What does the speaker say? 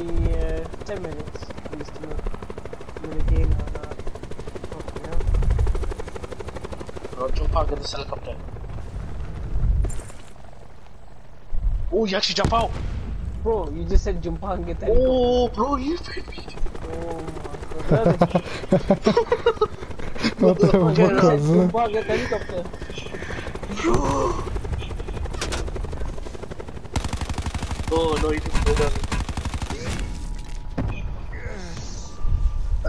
uh, 10 minutes, please, to maintain on our okay, yeah? Bro, jump out, get this helicopter. Oh, you actually jump out. Bro, you just said jump out and get that. Oh, bro, you fed me. Oh, my God. what the fuck was that? jump and get the helicopter. Oh, no, you didn't do that.